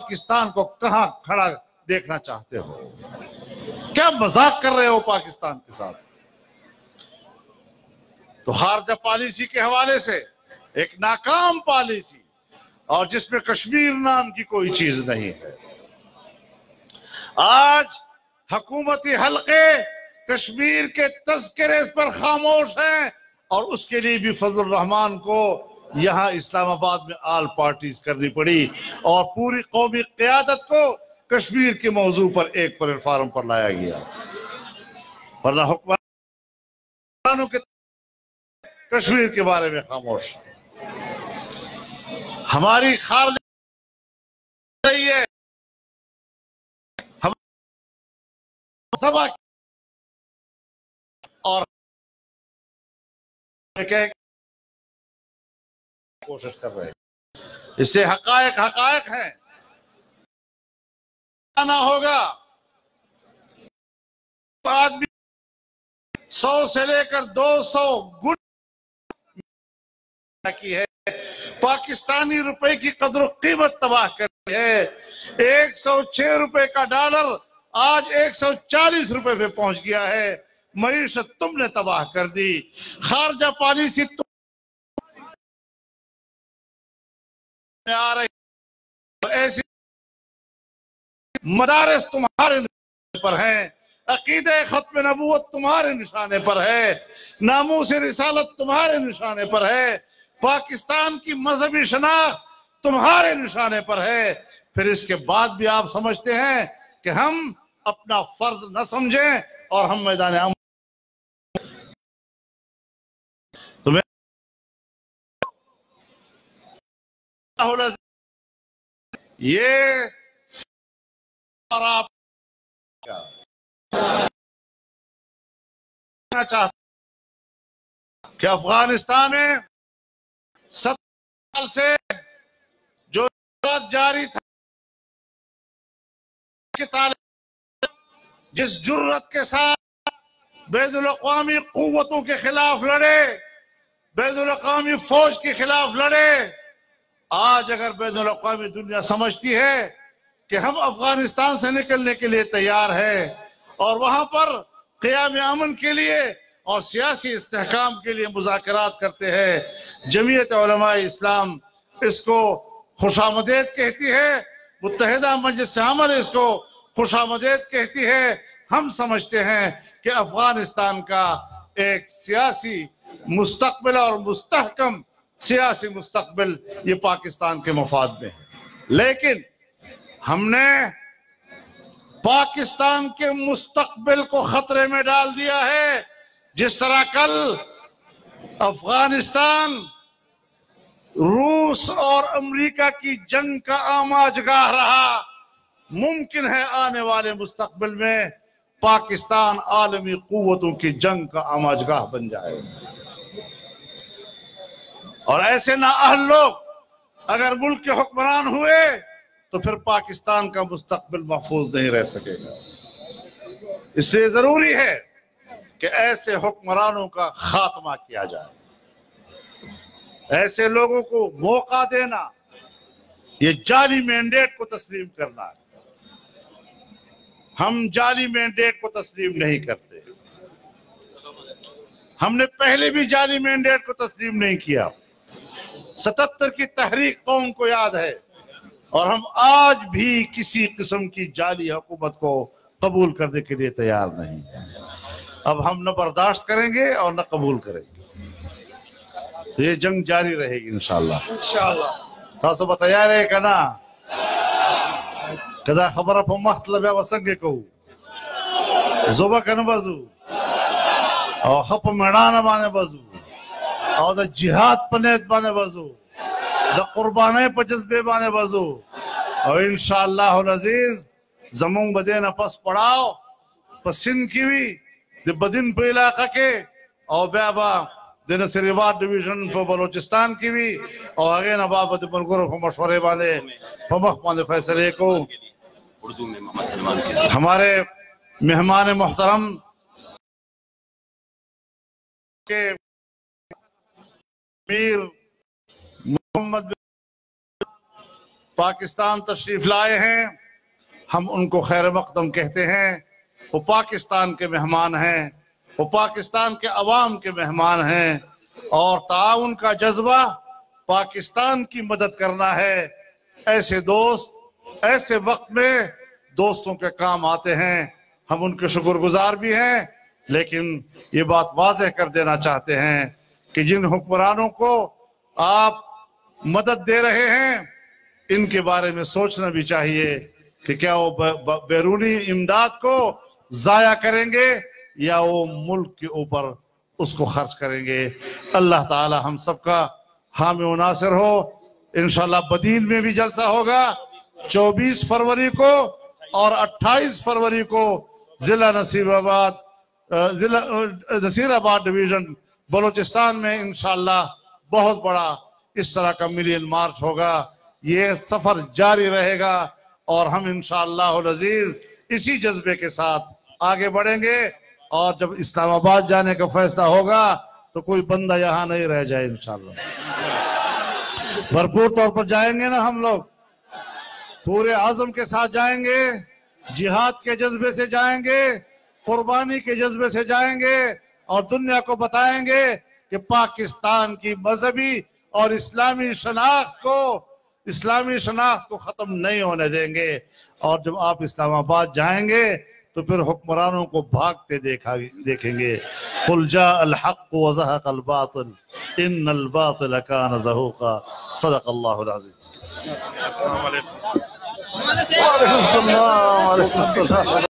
پاکستان کو کہاں کھڑا دیکھنا چاہتے ہو؟ کیا مذاق کر رہے ہو پاکستان کے ساتھ؟ تو خارجہ پالیسی کے حوالے سے، ایک ناکام پالیسی، اور جس میں کشمیر نام کی کوئی چیز نہیں ہے۔ آج حکومتی حلقے کشمیر کے تذکرے پر خاموش ہیں، اور اس کے لیے بھی فضل الرحمان کو یہاں اسلام آباد میں آل پارٹیز کرنی پڑی اور پوری قومی قیادت کو کشمیر کے موضوع پر ایک پلیٹ فارم پر لایا گیا۔ ورنہ حکمرانوں کے کشمیر کے بارے میں خاموش۔ ہماری خارج رہی ہے۔ ہم سبا اور کوشش کر رہے ہیں۔ اس سے حقائق حقائق ہیں۔ آنا ہوگا۔ آدمی سو سے لے کر دو سو گٹ کی ہے۔ پاکستانی روپے کی قدر و قیمت تباہ کر ہے۔ ایک سو چھ روپے کا ڈالر آج ایک سو چالیس روپے پہ پہنچ گیا ہے۔ معیشت تم نے تباہ کر دی۔ خارجہ پالیسی تم آ رہی ایسی مدارس تمہارے نشانے پر ہیں۔ عقید ختم نبوت تمہارے نشانے پر ہے۔ ناموس رسالت تمہارے نشانے پر ہے۔ پاکستان کی مذہبی شناخت تمہارے نشانے پر ہے۔ پھر اس کے بعد بھی آپ سمجھتے ہیں کہ ہم اپنا فرض نہ سمجھیں اور ہم میدان یہ چاہتا کہ افغانستان میں ست سال سے جو جاری تھا جس جرت کے ساتھ بین الاقوامی قوتوں کے خلاف لڑے بین الاقوامی فوج کے خلاف لڑے آج اگر بین الاقوامی دنیا سمجھتی ہے کہ ہم افغانستان سے نکلنے کے لیے تیار ہیں اور وہاں پر قیام امن کے لیے اور سیاسی استحکام کے لیے مذاکرات کرتے ہیں، جمعیت علماء اسلام اس کو خوش آمدید کہتی ہے، متحدہ مجلس عمل اس کو خوش آمدید کہتی ہے۔ ہم سمجھتے ہیں کہ افغانستان کا ایک سیاسی مستقبل اور مستحکم سیاسی مستقبل یہ پاکستان کے مفاد میں ہے۔ لیکن ہم نے پاکستان کے مستقبل کو خطرے میں ڈال دیا ہے۔ جس طرح کل افغانستان، روس اور امریکہ کی جنگ کا آماج گاہ رہا۔ ممکن ہے آنے والے مستقبل میں پاکستان عالمی قوتوں کی جنگ کا آماج گاہ بن جائے۔ اور ایسے نہ اہل لوگ اگر ملک کے حکمران ہوئے تو پھر پاکستان کا مستقبل محفوظ نہیں رہ سکے گا۔ اس لیے ضروری ہے کہ ایسے حکمرانوں کا خاتمہ کیا جائے۔ ایسے لوگوں کو موقع دینا، یہ جعلی مینڈیٹ کو تسلیم کرنا۔ ہے ہم جعلی مینڈیٹ کو تسلیم نہیں کرتے۔ ہم نے پہلے بھی جعلی مینڈیٹ کو تسلیم نہیں کیا۔ ستتر کی تحریک قوم کو یاد ہے اور ہم آج بھی کسی قسم کی جعلی حکومت کو قبول کرنے کے لیے تیار نہیں اب ہم نہ برداشت کریں گے اور نہ قبول کریں گے۔ تو یہ جنگ جاری رہے گی انشاءاللہ۔ انشاءاللہ۔ تاسو به تیار یې کنه کدا خبره په مخ له بیا وسنګ کو زوبه کنه بازو او خپ مړانه باندې بازو او د جهاد په نیت باندې بازو د قربانۍ په جذبه باندې بازو او ان شاء الله العزيز زمون بده نه پس پړاو په سند کې وی د بدین په علاقه کې او بیا با د نصر آباد ډیویژن په بلوچستان کې وی او هغه نه باب د ملګرو په مشورې باندې په مخ باندې فیصله کو اردو میں محمد سلمان کے ہمارے مہمان محترم کے امیر محمد پاکستان تشریف لائے ہیں۔ ہم ان کو خیر مقدم کہتے ہیں۔ وہ پاکستان کے مہمان ہیں۔ وہ پاکستان کے عوام کے مہمان ہیں۔ اور تعاون کا جذبہ پاکستان کی مدد کرنا ہے۔ ایسے دوست، ایسے وقت میں دوستوں کے کام آتے ہیں۔ ہم ان کے شکر گزار بھی ہیں، لیکن یہ بات واضح کر دینا چاہتے ہیں۔ کہ جن حکمرانوں کو آپ مدد دے رہے ہیں، ان کے بارے میں سوچنا بھی چاہیے کہ کیا وہ بیرونی امداد کو ضائع کریں گے یا وہ ملک کے اوپر اس کو خرچ کریں گے۔ اللہ تعالی ہم سب کا حام و ناصر ہو۔ انشاءاللہ بدیل میں بھی جلسہ ہوگا۔ چوبیس فروری کو اور اٹھائیس فروری کو ضلع نصیب آباد، ضلع نصیر آباد ڈویژن بلوچستان میں انشاءاللہ بہت بڑا اس طرح کا ملین مارچ ہوگا۔ یہ سفر جاری رہے گا اور ہم انشاءاللہ العزیز اسی جذبے کے ساتھ آگے بڑھیں گے اور جب اسلام آباد جانے کا فیصلہ ہوگا تو کوئی بندہ یہاں نہیں رہ جائے انشاءاللہ۔ بھرپور طور پر جائیں گے نا ہم لوگ۔ پورے عظم کے ساتھ جائیں گے، جہاد کے جذبے سے جائیں گے، قربانی کے جذبے سے جائیں گے۔ اور دنیا کو بتائیں گے کہ پاکستان کی مذہبی اور اسلامی شناخت کو اسلامی شناخت کو ختم نہیں ہونے دیں گے۔ اور جب آپ اسلام آباد جائیں گے تو پھر حکمرانوں کو بھاگتے دیکھیں گے۔ قل جاء الحق وزہق الباطل ان الباطل کان زہوقا صدق اللہ العظیم۔ السلام علیکم۔